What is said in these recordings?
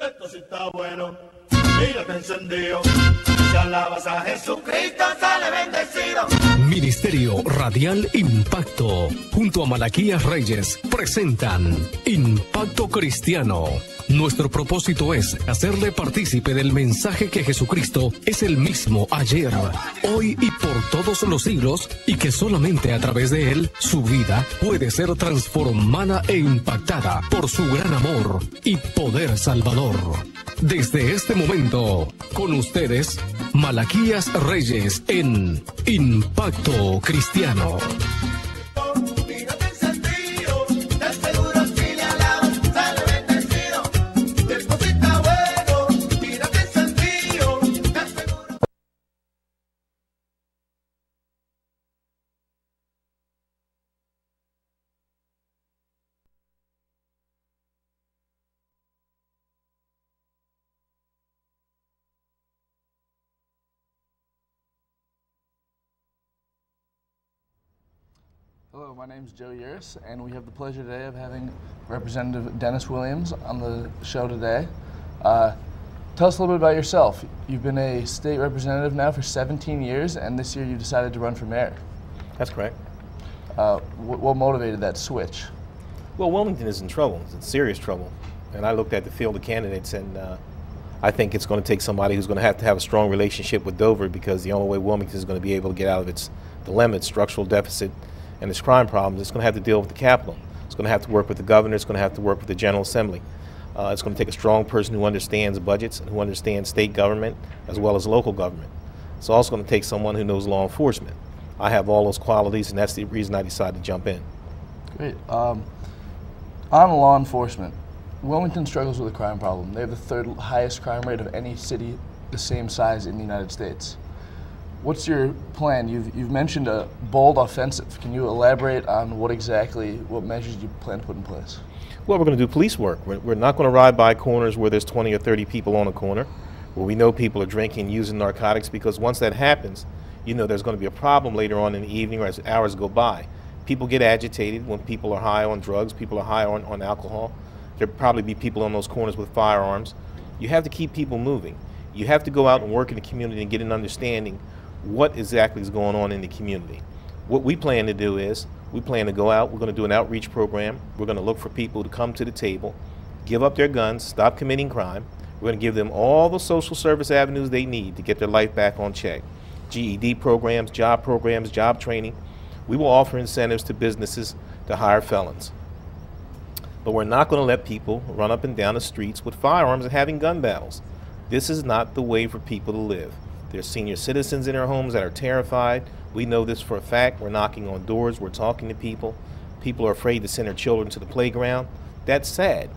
Esto sí está bueno. Mírate encendido. Si alabas a Jesucristo, sale bendecido. Ministerio Radial Impacto, junto a Malaquías Reyes, presentan Impacto Cristiano. Nuestro propósito es hacerle partícipe del mensaje que Jesucristo es el mismo ayer, hoy y por todos los siglos, y que solamente a través de él su vida puede ser transformada e impactada por su gran amor y poder salvador. Desde este momento, con ustedes, Malaquías Reyes en Impacto Cristiano. Hello, my name is Joe Uris, and we have the pleasure today of having Representative Dennis Williams on the show today. Uh, tell us a little bit about yourself. You've been a state representative now for 17 years, and this year you decided to run for mayor. That's correct. Uh, wh- what motivated that switch? Well, Wilmington is in trouble. It's in serious trouble. And I looked at the field of candidates, and uh, I think it's going to take somebody who's going to have to have a strong relationship with Dover because the only way Wilmington is going to be able to get out of its dilemma, its structural deficit, and its crime problems, it's going to have to deal with the capital. It's going to have to work with the governor. It's going to have to work with the General Assembly. Uh, it's going to take a strong person who understands budgets and who understands state government as well as local government. It's also going to take someone who knows law enforcement. I have all those qualities, and that's the reason I decided to jump in. Great. Um, on law enforcement, Wilmington struggles with a crime problem. They have the third highest crime rate of any city the same size in the United States. What's your plan? You've, you've mentioned a bold offensive. Can you elaborate on what exactly, what measures you plan to put in place? Well, we're going to do police work. We're, we're not going to ride by corners where there's 20 or 30 people on a corner, where we know people are drinking, using narcotics, because once that happens, you know there's going to be a problem later on in the evening or as hours go by. People get agitated when people are high on drugs, people are high on, on alcohol. There'll probably be people on those corners with firearms. You have to keep people moving. You have to go out and work in the community and get an understanding what exactly is going on in the community. What we plan to do is we plan to go out, we're going to do an outreach program. We're going to look for people to come to the table, give up their guns, stop committing crime. We're going to give them all the social service avenues they need to get their life back on check. GED programs, job programs, job training. We will offer incentives to businesses to hire felons. But we're not going to let people run up and down the streets with firearms and having gun battles. This is not the way for people to live. There's senior citizens in our homes that are terrified. We know this for a fact. We're knocking on doors, we're talking to people. People are afraid to send their children to the playground. That's sad.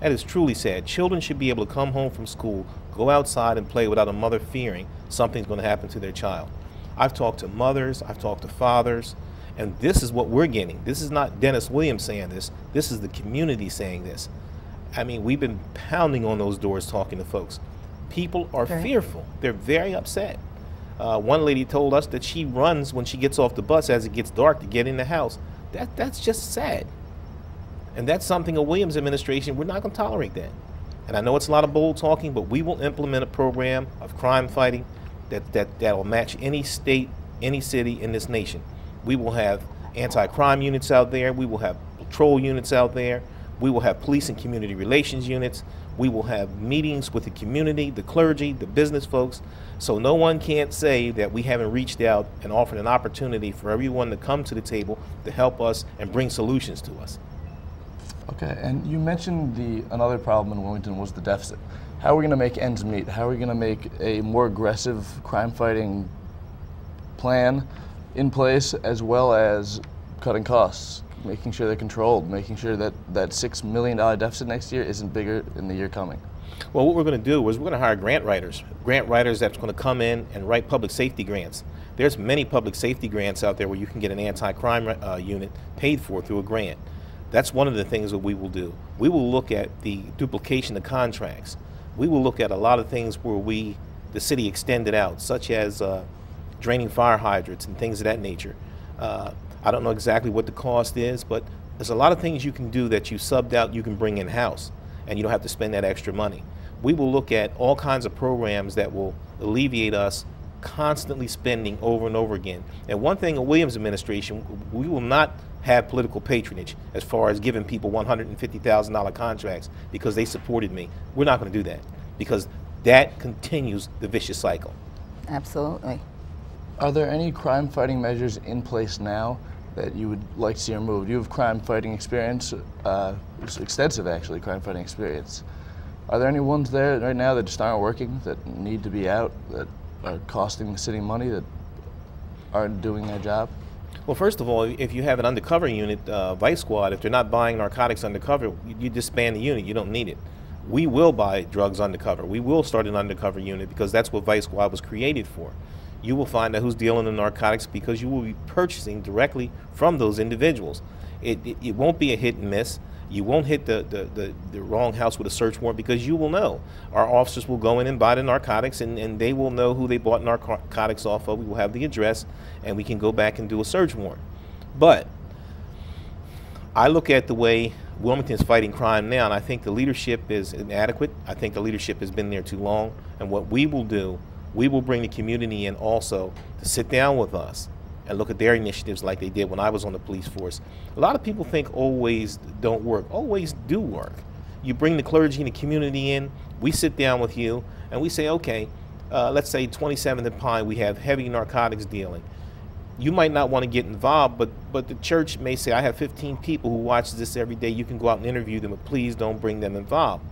That is truly sad. Children should be able to come home from school, go outside and play without a mother fearing something's going to happen to their child. I've talked to mothers, I've talked to fathers, and this is what we're getting. This is not Dennis Williams saying this, this is the community saying this. I mean, we've been pounding on those doors talking to folks. People are fearful, they're very upset. Uh, one lady told us that she runs when she gets off the bus as it gets dark to get in the house. That, that's just sad. And that's something a Williams administration, we're not going to tolerate that. And I know it's a lot of bold talking, but we will implement a program of crime fighting that, that, that will match any state, any city in this nation. We will have anti crime units out there, we will have patrol units out there, we will have police and community relations units, we will have meetings with the community, the clergy, the business folks. So no one can't say that we haven't reached out and offered an opportunity for everyone to come to the table to help us and bring solutions to us. Okay, and you mentioned the another problem in Wilmington was the deficit. How are we going to make ends meet? How are we going to make a more aggressive crime fighting plan in place as well as cutting costs, making sure they're controlled, making sure that that $6 million deficit next year isn't bigger in the year coming? Well, what we're going to do is we're going to hire grant writers, grant writers that's going to come in and write public safety grants. There's many public safety grants out there where you can get an anti-crime uh, unit paid for through a grant. That's one of the things that we will do. We will look at the duplication of contracts. We will look at a lot of things where we, the city, extended out, such as uh, draining fire hydrants and things of that nature. Uh, I don't know exactly what the cost is, but there's a lot of things you can do that you subbed out, you can bring in house, and you don't have to spend that extra money. we will look at all kinds of programs that will alleviate us constantly spending over and over again. And one thing in Williams administration, we will not have political patronage as far as giving people $150,000 contracts because they supported me. We're not going to do that because that continues the vicious cycle. Absolutely. Are there any crime fighting measures in place now that you would like to see removed? You have crime fighting experience, uh, extensive actually, crime fighting experience. Are there any ones there right now that just aren't working, that need to be out, that are costing the city money, that aren't doing their job? Well, first of all, if you have an undercover unit, uh, Vice Squad, if they're not buying narcotics undercover, you, you disband the unit. You don't need it. We will buy drugs undercover. We will start an undercover unit because that's what Vice Squad was created for. You will find out who's dealing in narcotics because you will be purchasing directly from those individuals. It, it, it won't be a hit and miss. You won't hit the, the, the, the, wrong house with a search warrant because you will know. Our officers will go in and buy the narcotics and, and they will know who they bought narcotics off of. We will have the address and we can go back and do a search warrant. But I look at the way Wilmington is fighting crime now and I think the leadership is inadequate. I think the leadership has been there too long. And what we will do, we will bring the community in also to sit down with us and look at their initiatives like they did when I was on the police force. A lot of people think always don't work. Always do work. You bring the clergy and the community in, we sit down with you, and we say, okay, uh, let's say 27th and Pine, we have heavy narcotics dealing. You might not want to get involved, but, but the church may say, I have 15 people who watch this every day. You can go out and interview them, but please don't bring them involved.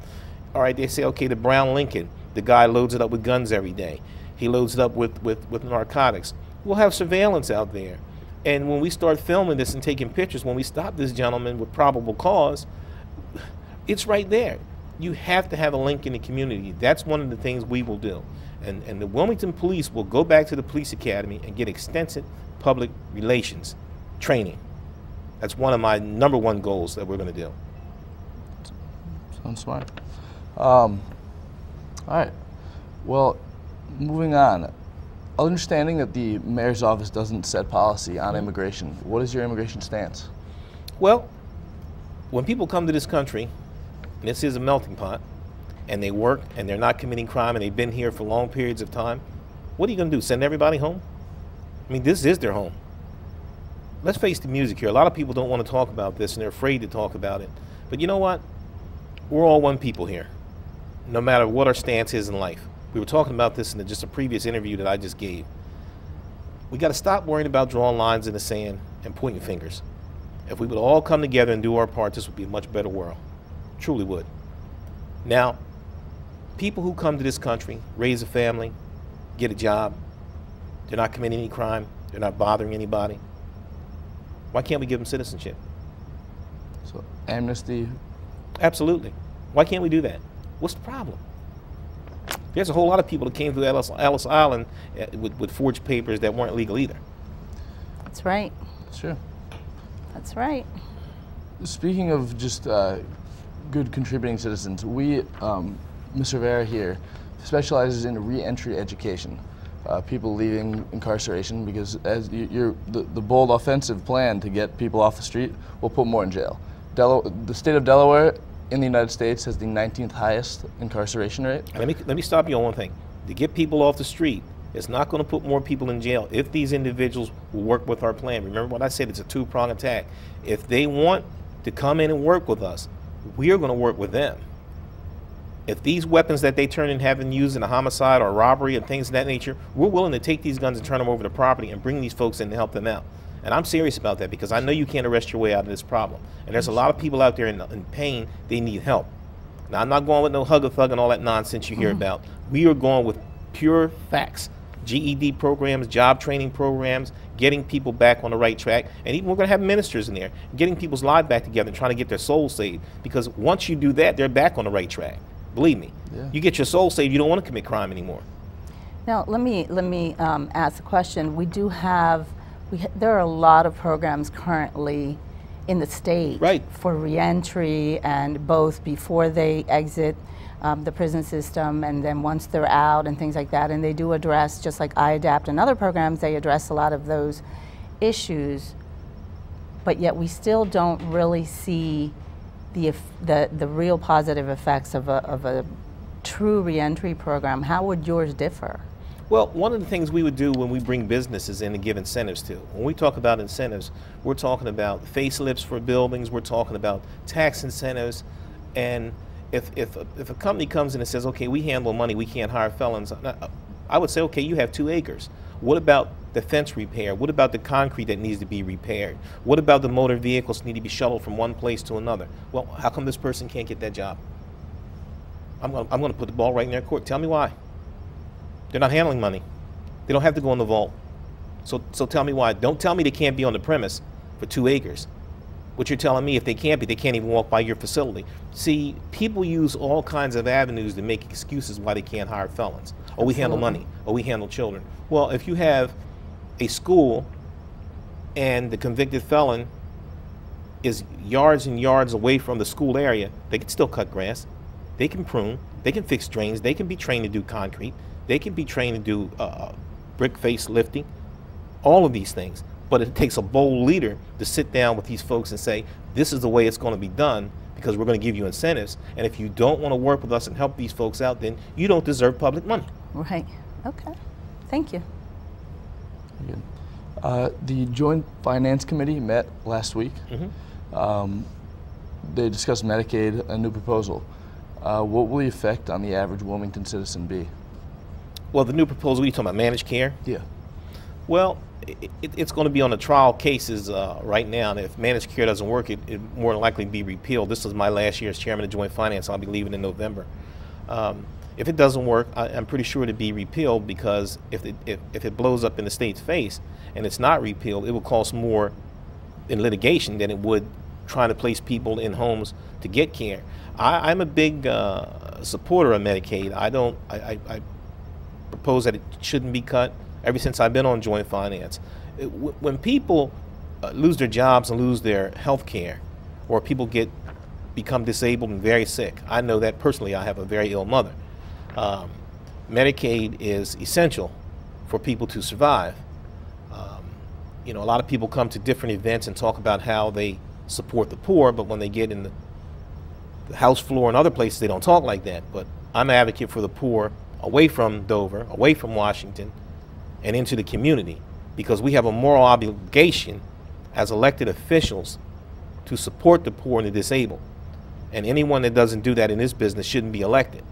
All right, they say, okay, the Brown Lincoln, the guy loads it up with guns every day. He loads it up with, with, with narcotics we'll have surveillance out there. And when we start filming this and taking pictures, when we stop this gentleman with probable cause, it's right there. You have to have a link in the community. That's one of the things we will do. And, and the Wilmington Police will go back to the police academy and get extensive public relations training. That's one of my number one goals that we're going to do. Sounds smart. Um, all right. Well, moving on understanding that the mayor's office doesn't set policy on immigration, what is your immigration stance? Well, when people come to this country, this is a melting pot, and they work and they're not committing crime and they've been here for long periods of time, what are you going to do? Send everybody home? I mean, this is their home. Let's face the music here. A lot of people don't want to talk about this and they're afraid to talk about it. But you know what? We're all one people here, no matter what our stance is in life. We were talking about this in just a previous interview that I just gave. We got to stop worrying about drawing lines in the sand and pointing fingers. If we would all come together and do our part, this would be a much better world. Truly would. Now, people who come to this country, raise a family, get a job, they're not committing any crime, they're not bothering anybody. Why can't we give them citizenship? So, amnesty? Absolutely. Why can't we do that? What's the problem? There's a whole lot of people that came through Ellis, Ellis Island uh, with, with forged papers that weren't legal either. That's right. Sure. That's right. Speaking of just uh, good contributing citizens, we, um, Ms. Rivera here, specializes in reentry education. Uh, people leaving incarceration because as you, the, the bold offensive plan to get people off the street will put more in jail. Del the state of Delaware in the United States has the 19th highest incarceration rate. Let me let me stop you on one thing. To get people off the street, it's not going to put more people in jail if these individuals work with our plan. Remember what I said? It's a two-prong attack. If they want to come in and work with us, we are going to work with them. If these weapons that they turn in have been used in a homicide or robbery and things of that nature, we're willing to take these guns and turn them over to property and bring these folks in to help them out. And I'm serious about that because I know you can't arrest your way out of this problem. And there's a lot of people out there in, in pain, they need help. Now, I'm not going with no hug a thug and all that nonsense you hear mm-hmm. about. We are going with pure facts GED programs, job training programs, getting people back on the right track. And even we're going to have ministers in there, getting people's lives back together and trying to get their souls saved. Because once you do that, they're back on the right track. Believe me. Yeah. You get your soul saved, you don't want to commit crime anymore. Now, let me, let me um, ask a question. We do have ha there are a lot of programs currently in the state right. for reentry and both before they exit um, the prison system and then once they're out and things like that. And they do address, just like iAdapt and other programs, they address a lot of those issues. But yet we still don't really see the, the, the real positive effects of a, of a true reentry program. How would yours differ? Well, one of the things we would do when we bring businesses in to give incentives to, when we talk about incentives, we're talking about facelifts for buildings, we're talking about tax incentives, and if, if, if a company comes in and says, okay, we handle money, we can't hire felons, I would say, okay, you have two acres. What about the fence repair? What about the concrete that needs to be repaired? What about the motor vehicles need to be shuttled from one place to another? Well, how come this person can't get that job? I'm going to put the ball right in their court. Tell me why. They're not handling money. They don't have to go in the vault. So, so tell me why. Don't tell me they can't be on the premise for two acres. What you're telling me, if they can't be, they can't even walk by your facility. See, people use all kinds of avenues to make excuses why they can't hire felons. Or we handle money, or we handle children. Well, if you have a school and the convicted felon is yards and yards away from the school area, they can still cut grass. They can prune. They can fix drains. They can be trained to do concrete. They can be trained to do uh, brick face lifting, all of these things. But it takes a bold leader to sit down with these folks and say, this is the way it's going to be done because we're going to give you incentives. And if you don't want to work with us and help these folks out, then you don't deserve public money. Right. Okay. Thank you. Uh, the Joint Finance Committee met last week. Mm-hmm. Um, they discussed Medicaid, a new proposal. Uh, what will the effect on the average Wilmington citizen be? Well, the new proposal, we talking about managed care? Yeah. Well, it, it's going to be on the trial cases uh, right now. And if managed care doesn't work, it, it more than likely be repealed. This is my last year as chairman of Joint Finance. I'll be leaving in November. Um, if it doesn't work, I, am pretty sure to be repealed because if it, if, if it blows up in the state's face and it's not repealed, it will cost more in litigation than it would trying to place people in homes to get care. I, am a big uh, supporter of Medicaid. I don't. I, I, I propose that it shouldn't be cut ever since I've been on joint finance. It, when people uh, lose their jobs and lose their health care, or people get become disabled and very sick, I know that personally. I have a very ill mother. Um, Medicaid is essential for people to survive. Um, you know, a lot of people come to different events and talk about how they support the poor, but when they get in the, the House floor and other places, they don't talk like that. But I'm an advocate for the poor away from Dover, away from Washington, and into the community because we have a moral obligation as elected officials to support the poor and the disabled. And anyone that doesn't do that in this business shouldn't be elected.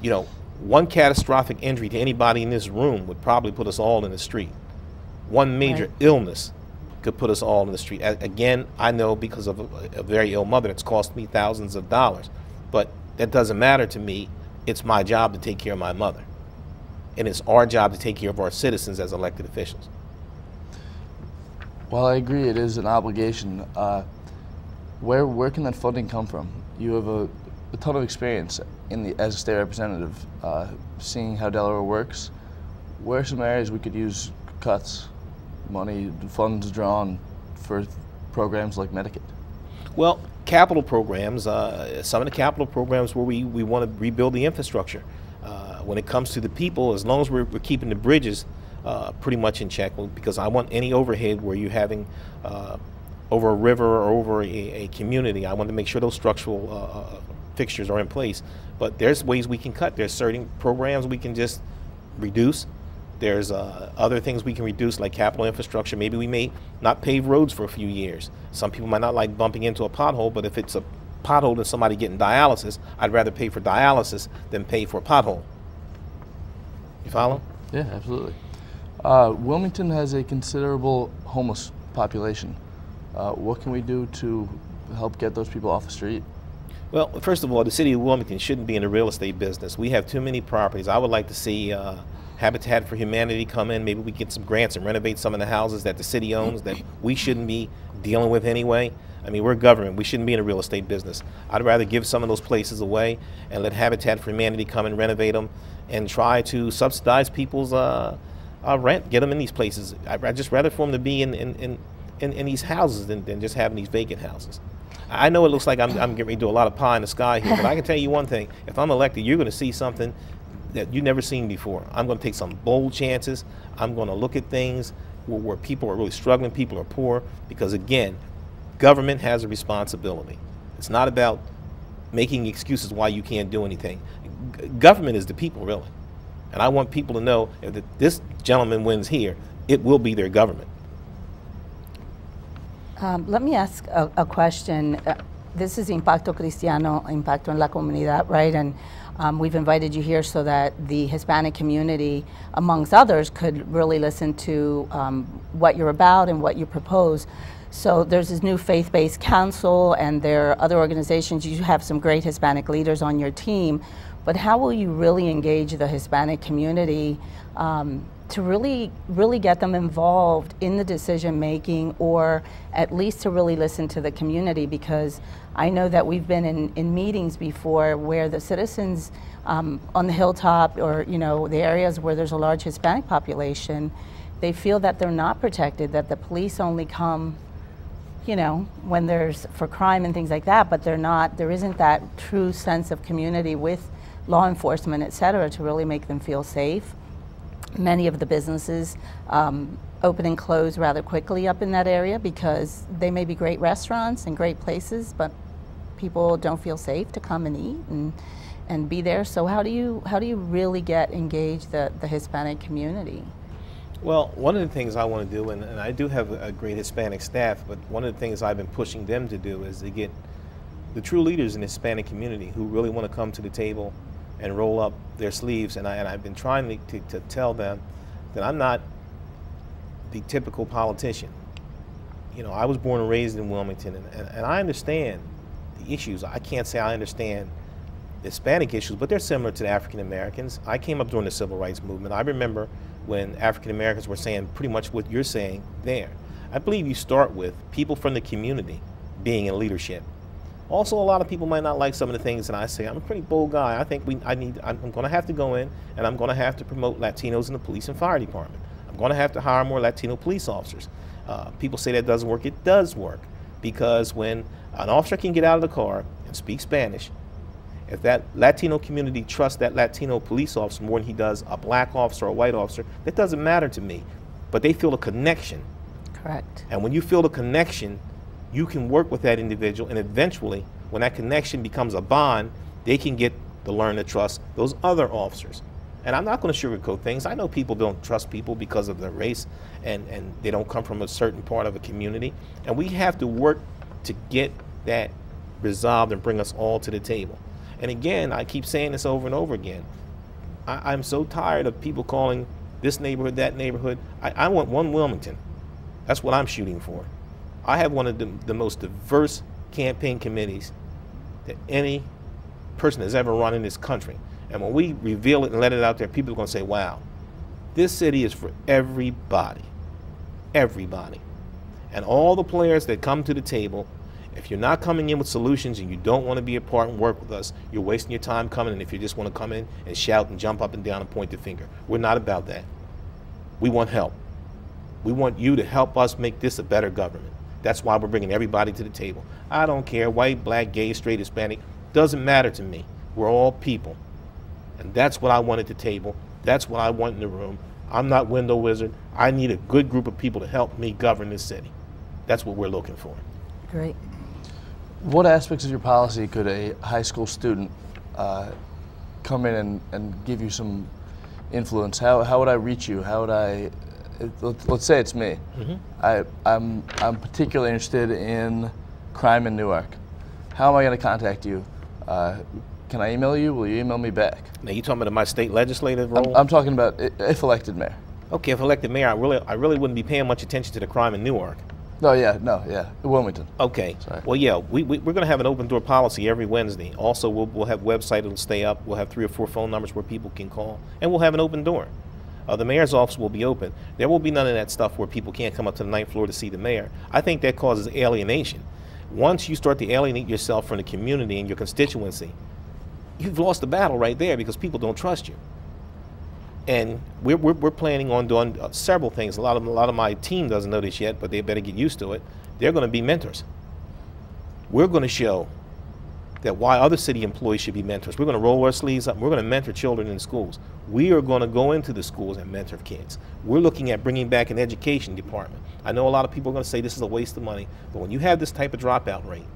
You know, one catastrophic injury to anybody in this room would probably put us all in the street. One major right. illness could put us all in the street. Again, I know because of a, a very ill mother, it's cost me thousands of dollars. But that doesn't matter to me it's my job to take care of my mother. And it's our job to take care of our citizens as elected officials. Well, I agree. It is an obligation. Uh, where where can that funding come from? You have a, a ton of experience in the as a state representative, uh, seeing how Delaware works. Where are some areas we could use cuts, money, funds drawn for programs like Medicaid? Well, capital programs, uh, some of the capital programs where we, we want to rebuild the infrastructure. Uh, when it comes to the people, as long as we're, we're keeping the bridges uh, pretty much in check, because I want any overhead where you're having uh, over a river or over a, a, community, I want to make sure those structural uh, uh, fixtures are in place. But there's ways we can cut. There's certain programs we can just reduce there's uh, other things we can reduce, like capital infrastructure. Maybe we may not pave roads for a few years. Some people might not like bumping into a pothole, but if it's a pothole and somebody getting dialysis, I'd rather pay for dialysis than pay for a pothole. You follow? Yeah, absolutely. Uh, Wilmington has a considerable homeless population. Uh, what can we do to help get those people off the street? Well, first of all, the city of Wilmington shouldn't be in the real estate business. We have too many properties. I would like to see uh, Habitat for Humanity come in. Maybe we get some grants and renovate some of the houses that the city owns that we shouldn't be dealing with anyway. I mean, we're government. We shouldn't be in a real estate business. I'd rather give some of those places away and let Habitat for Humanity come and renovate them and try to subsidize people's uh, uh, rent, get them in these places. I'd just rather for them to be in, in, in, in, in these houses than, than just having these vacant houses. I know it looks like I'm, I'm getting ready to do a lot of pie in the sky here, but I can tell you one thing. If I'm elected, you're going to see something that you've never seen before. I'm going to take some bold chances. I'm going to look at things where, where people are really struggling, people are poor, because again, government has a responsibility. It's not about making excuses why you can't do anything. g- government is the people, really. And I want people to know the, this gentleman wins here, it will be their government. Um, let me ask a, a question. Uh, this is Impacto Cristiano, Impacto en la Comunidad, right? And um, we've invited you here so that the Hispanic community, amongst others, could really listen to um, what you're about and what you propose. So there's this new faith-based council, and there are other organizations. You have some great Hispanic leaders on your team, but how will you really engage the Hispanic community um, to really, really get them involved in the decision making, or at least to really listen to the community? Because I know that we've been in, in meetings before where the citizens um, on the hilltop, or you know, the areas where there's a large Hispanic population, they feel that they're not protected, that the police only come you know, when there's for crime and things like that, but they're not, there isn't that true sense of community with law enforcement, et cetera, to really make them feel safe. Many of the businesses um, open and close rather quickly up in that area because they may be great restaurants and great places, but people don't feel safe to come and eat and, and be there. So how do you, how do you really get engaged the, the Hispanic community? Well, one of the things I want to do, and, and I do have a great Hispanic staff, but one of the things I've been pushing them to do is to get the true leaders in the Hispanic community who really want to come to the table and roll up their sleeves. And, I, and I've been trying to, to, tell them that I'm not the typical politician. You know, I was born and raised in Wilmington, and, and, and I understand the issues. I can't say I understand Hispanic issues, but they're similar to the African Americans. I came up during the civil rights movement. I remember when African Americans were saying pretty much what you're saying there. I believe you start with people from the community being in leadership. Also, a lot of people might not like some of the things that I say. I'm a pretty bold guy. I think we, I need, I'm going to have to go in and I'm going to have to promote Latinos in the police and fire department. I'm going to have to hire more Latino police officers. Uh, people say that doesn't work. It does work because when an officer can get out of the car and speak Spanish, if that Latino community trusts that Latino police officer more than he does a black officer or a white officer, that doesn't matter to me. But they feel a connection. Correct. And when you feel the connection, you can work with that individual, and eventually, when that connection becomes a bond, they can get to learn to trust those other officers. And I'm not going to sugarcoat things. I know people don't trust people because of their race and, and they don't come from a certain part of a community. And we have to work to get that resolved and bring us all to the table. And again, I keep saying this over and over again. I, am so tired of people calling this neighborhood, that neighborhood. I, I want one Wilmington. That's what I'm shooting for. I have one of the, the most diverse campaign committees that any person has ever run in this country. And when we reveal it and let it out there, people are going to say, wow, this city is for everybody. Everybody. And all the players that come to the table, if you're not coming in with solutions and you don't want to be a part and work with us, you're wasting your time coming And if you just want to come in and shout and jump up and down and point the finger. We're not about that. We want help. We want you to help us make this a better government. That's why we're bringing everybody to the table. I don't care, white, black, gay, straight, Hispanic, doesn't matter to me. We're all people. And that's what I want at the table. That's what I want in the room. I'm not window wizard. I need a good group of people to help me govern this city. That's what we're looking for. Great. What aspects of your policy could a high school student uh, come in and, and give you some influence? How, how would I reach you? How would I, let, let's say it's me. I, I'm, I'm particularly interested in crime in Newark. How am I going to contact you? Uh, can I email you? Will you email me back? Now you talking about my state legislative I'm, role? I'm talking about if elected mayor. okay, if elected mayor, I really, I really wouldn't be paying much attention to the crime in Newark. No, yeah, no, yeah, Wilmington. Okay. Sorry. Well, yeah, we, we, we're going to have an open door policy every Wednesday. Also, we'll, we'll have website that'll stay up. We'll have three or four phone numbers where people can call, and we'll have an open door. Uh, the mayor's office will be open. There will be none of that stuff where people can't come up to the ninth floor to see the mayor. I think that causes alienation. Once you start to alienate yourself from the community and your constituency, you've lost the battle right there because people don't trust you. And we're, we're, we're planning on doing uh, several things. A lot of a lot of my team doesn't know this yet, but they better get used to it. They're going to be mentors. We're going to show that why other city employees should be mentors. We're going to roll our sleeves up. We're going to mentor children in schools. We are going to go into the schools and mentor kids. We're looking at bringing back an education department. I know a lot of people are going to say this is a waste of money, but when you have this type of dropout rate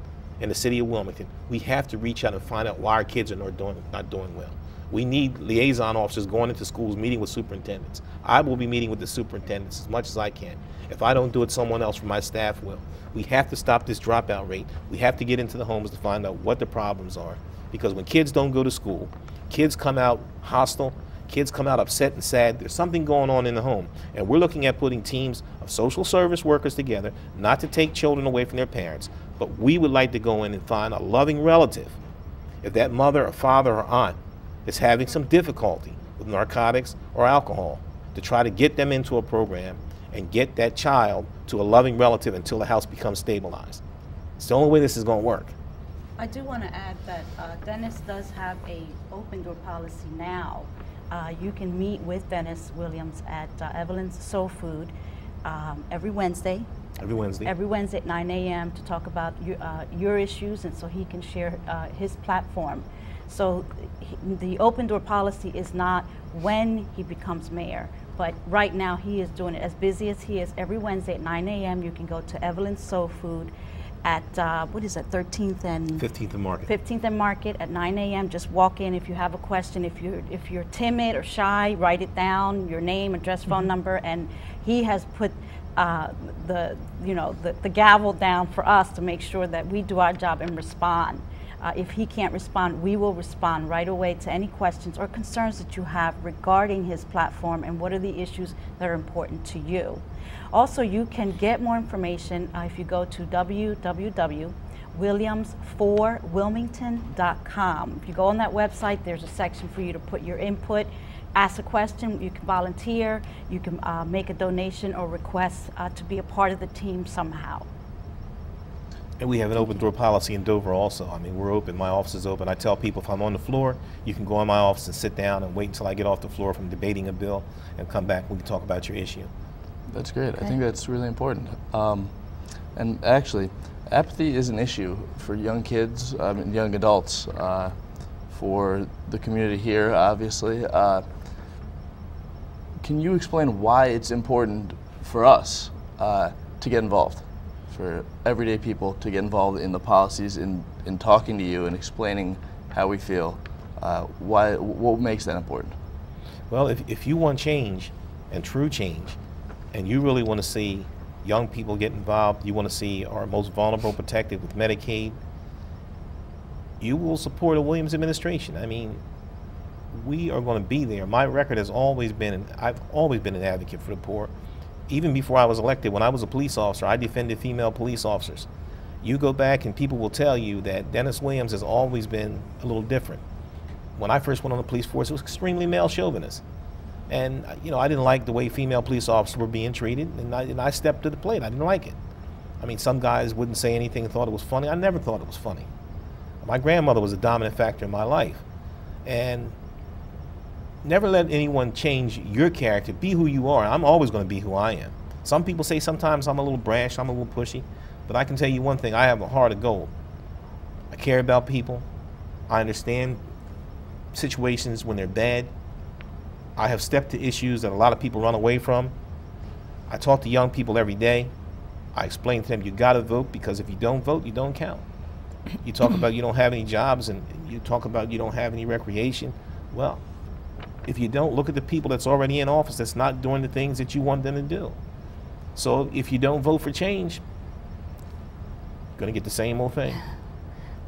in the city of Wilmington, we have to reach out and find out why our kids are not doing, not doing well. We need liaison officers going into schools, meeting with superintendents. I will be meeting with the superintendents as much as I can. If I don't do it, someone else from my staff will. We have to stop this dropout rate. We have to get into the homes to find out what the problems are. Because when kids don't go to school, kids come out hostile, kids come out upset and sad. There's something going on in the home. And we're looking at putting teams of social service workers together, not to take children away from their parents, but we would like to go in and find a loving relative. If that mother or father or aunt is having some difficulty with narcotics or alcohol, to try to get them into a program and get that child to a loving relative until the house becomes stabilized. It's the only way this is going to work. I do want to add that uh, Dennis does have a open door policy now. Uh, you can meet with Dennis Williams at uh, Evelyn's Soul Food um, every Wednesday. Every Wednesday. Every Wednesday at 9 a.m. to talk about your, uh, your issues, and so he can share uh, his platform. So he, the open door policy is not when he becomes mayor, but right now he is doing it as busy as he is. Every Wednesday at 9 a.m. you can go to Evelyn's Soul Food at uh, what is that 13th and 15th and Market. 15th and Market at 9 a.m. Just walk in if you have a question. If you're if you're timid or shy, write it down, your name, address, phone number, and he has put uh, the you know the, the gavel down for us to make sure that we do our job and respond. Uh, if he can't respond, we will respond right away to any questions or concerns that you have regarding his platform and what are the issues that are important to you. Also, you can get more information uh, if you go to www.williams4wilmington.com. If you go on that website, there's a section for you to put your input, ask a question, you can volunteer, you can uh, make a donation or request uh, to be a part of the team somehow. And we have an open door policy in Dover also. I mean, we're open. My office is open. I tell people if I'm on the floor, you can go in my office and sit down and wait until I get off the floor from debating a bill and come back. We can talk about your issue. That's great. I think that's really important. Um, and actually, apathy is an issue for young kids um, and young adults, uh, for the community here, obviously. Uh, can you explain why it's important for us uh, to get involved, for everyday people to get involved in the policies, in, in talking to you and explaining how we feel? Uh, why, what makes that important? Well, if, if you want change and true change, and you really want to see young people get involved, you want to see our most vulnerable protected with Medicaid, you will support a Williams administration. I mean, we are going to be there. My record has always been, I've always been an advocate for the poor. Even before I was elected, when I was a police officer, I defended female police officers. You go back and people will tell you that Dennis Williams has always been a little different. When I first went on the police force, it was extremely male chauvinist. And, uh, you know, I didn't like the way female police officers were being treated, and I, and I stepped to the plate. I didn't like it. I mean, some guys wouldn't say anything and thought it was funny. I never thought it was funny. My grandmother was a dominant factor in my life. And never let anyone change your character. Be who you are. I'm always going to be who I am. Some people say sometimes I'm a little brash, I'm a little pushy, but I can tell you one thing I have a heart of gold. I care about people. I understand situations when they're bad. I have stepped to issues that a lot of people run away from. I talk to young people every day. I explain to them you got to vote because if you don't vote, you don't count. You talk about you don't have any jobs and you talk about you don't have any recreation. Well, if you don't, look at the people that's already in office that's not doing the things that you want them to do. So if you don't vote for change, you're going to get the same old thing.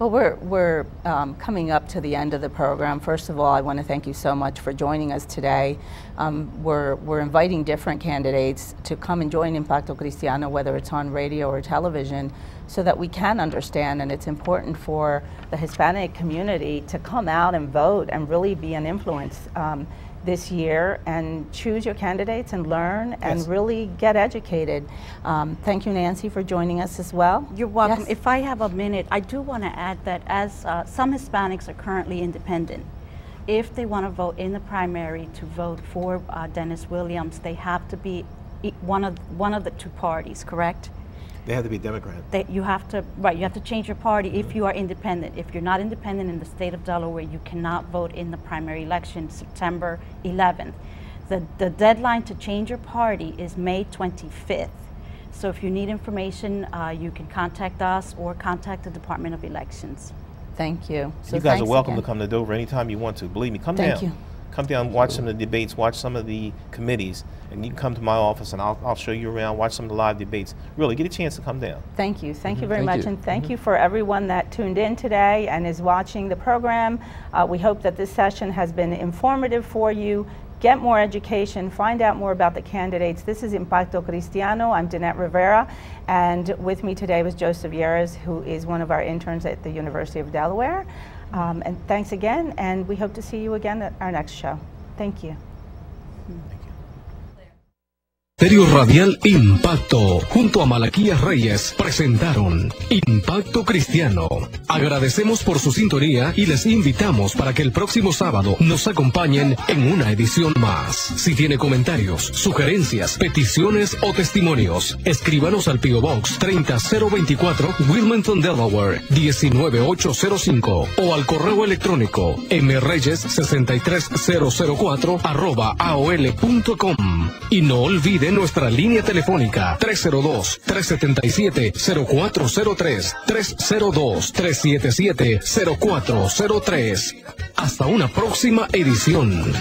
Well, we're, we're um, coming up to the end of the program. First of all, I want to thank you so much for joining us today. Um, we're, we're inviting different candidates to come and join Impacto Cristiano, whether it's on radio or television, so that we can understand. And it's important for the Hispanic community to come out and vote and really be an influence. Um, this year and choose your candidates and learn and Yes. really get educated. Um, thank you, Nancy, for joining us as well. You're welcome. Yes. If I have a minute, I do want to add that as uh, some Hispanics are currently independent, if they want to vote in the primary to vote for uh, Dennis Williams, they have to be one of one of the two parties, correct? They have to be Democrat. That you have to right, you have to change your party if you are independent. If you're not independent in the state of Delaware, you cannot vote in the primary election September 11th. The the deadline to change your party is May 25th. So if you need information, uh, you can contact us or contact the Department of Elections. Thank you. So you guys are welcome again. to come to Dover anytime you want to. Believe me, come Thank down. you. Come down, watch some of the debates, watch some of the committees, and you can come to my office and I'll, I'll show you around, watch some of the live debates. Really, get a chance to come down. Thank you. Thank you very Thank much. you. And thank you for everyone that tuned in today and is watching the program. Uh, we hope that this session has been informative for you. Get more education, find out more about the candidates. This is Impacto Cristiano. I'm Danette Rivera, and with me today was Joseph Yeres, who is one of our interns at the University of Delaware. Um, and thanks again, and we hope to see you again at our next show. Thank you. Serio Radial Impacto, junto a Malaquías Reyes, presentaron Impacto Cristiano. Agradecemos por su sintonía y les invitamos para que el próximo sábado nos acompañen en una edición más. Si tiene comentarios, sugerencias, peticiones o testimonios, escríbanos al P.O. Box 30024 Wilmington, Delaware 19805 o al correo electrónico mreyes63004 arroba aol.com. Y no nuestra línea telefónica 302-377-0403, 302-377-0403. Hasta una próxima edición.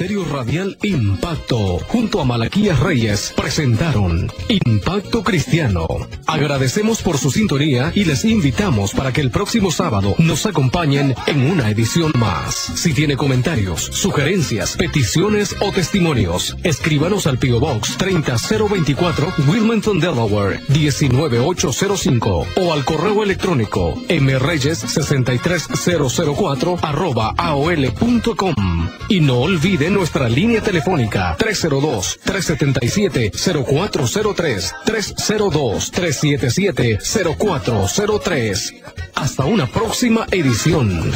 Serio Radial Impacto, junto a Malaquías Reyes, presentaron Impacto Cristiano. Agradecemos por su sintonía y les invitamos para que el próximo sábado nos acompañen en una edición más. Si tiene comentarios, sugerencias, peticiones o testimonios, escríbanos al P.O. Box 30024 Wilmington, Delaware 19805 o al correo electrónico mreyes63004 arroba aol.com. Y no nuestra línea telefónica 302-377-0403, 302-377-0403. Hasta una próxima edición.